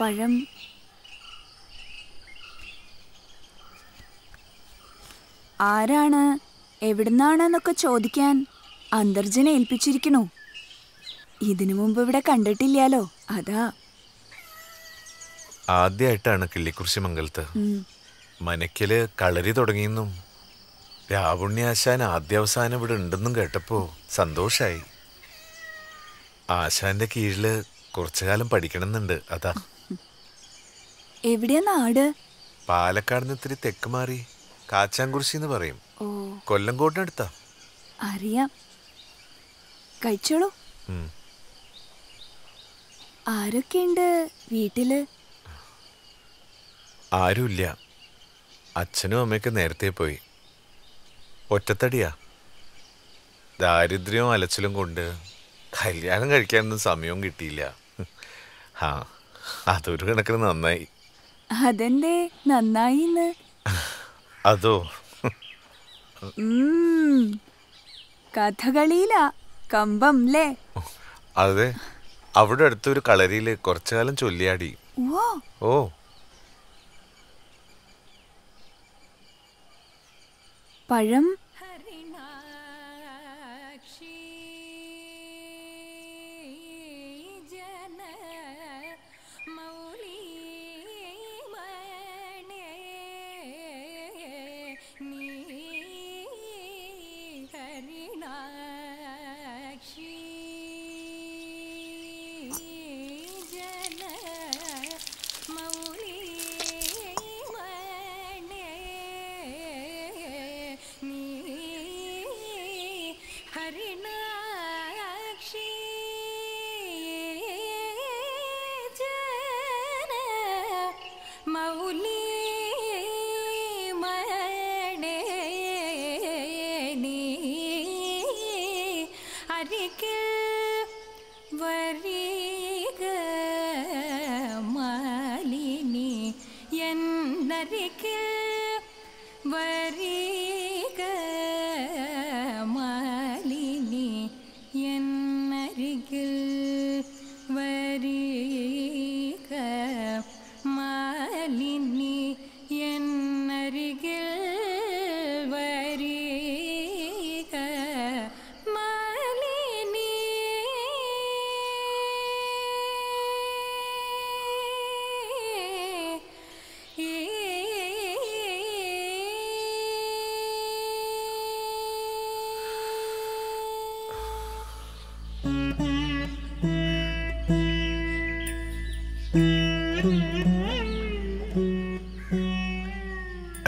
പഴം. ആരാണ്? എവിടുന്നാണെന്നൊക്കെ ചോദിക്കാൻ അന്തർജനെ ഏൽപ്പിച്ചിരിക്കണോ. ഇതിനു മുമ്പ് ഇവിടെ കണ്ടിട്ടില്ലാലോ അതാ. ആദ്യമായിട്ടാണ് കിള്ളിക്കുറിശി മംഗലത്ത്. മനക്കിൽ കളരി തുടങ്ങിയെന്നും രാവുണ്യാശാൻ ആദ്യാവസാനം ഇവിടെ ഉണ്ടെന്നും കേട്ടപ്പോ സന്തോഷായി. ആശാന്റെ കീഴിൽ കുറച്ചു കാലം പഠിക്കണമെന്നുണ്ട് അതാ. എവിടെയാ നാട്? പാലക്കാട് ഇത്തിരി തെക്ക് മാറി. കാച്ചാൻകുറിശി എന്ന് പറയും കൊല്ലംകോട്ടിനടുത്താ. അറിയാം. കഴിച്ചോളൂ. ആരൊക്കെയുണ്ട് വീട്ടിൽ? ആരുമില്ല അച്ഛനും അമ്മയൊക്കെ നേരത്തെ പോയി. ഒറ്റത്തടിയാ. ദാരിദ്ര്യവും അലച്ചിലും കൊണ്ട് കല്യാണം കഴിക്കാനൊന്നും സമയവും കിട്ടിയില്ല. ആ അതൊരു കണക്കിന് നന്നായി. അതെന്തേ? നന്നായിന്ന്. അതോ? കഥകളിയില. കമ്പം ലേ അതെ. അവിടെ അടുത്തൊരു കളരിയിൽ കുറച്ചു കാലം ചൊല്ലിയാടി ഓ. പഴം மௌலி மடேனி அருகில் வரிக மாலினி என் அருகில் வரி malini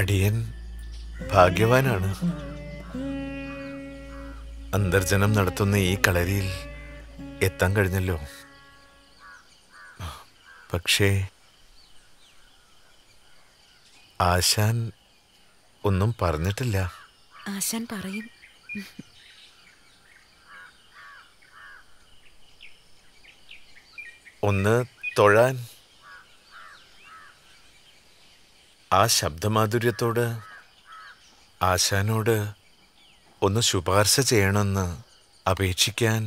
അടിയൻ ഭാഗ്യവാനാണ്. അന്തർജനം നടത്തുന്ന ഈ കളരിയിൽ എത്താൻ കഴിഞ്ഞല്ലോ. പക്ഷേ ആശാൻ ഒന്നും പറഞ്ഞിട്ടില്ല. ആശാൻ പറയും. ഒന്ന് തൊഴാൻ. ആ ശബ്ദമാധുര്യത്തോട് ആശാനോട് ഒന്ന് ശുപാർശ ചെയ്യണമെന്ന് അപേക്ഷിക്കാൻ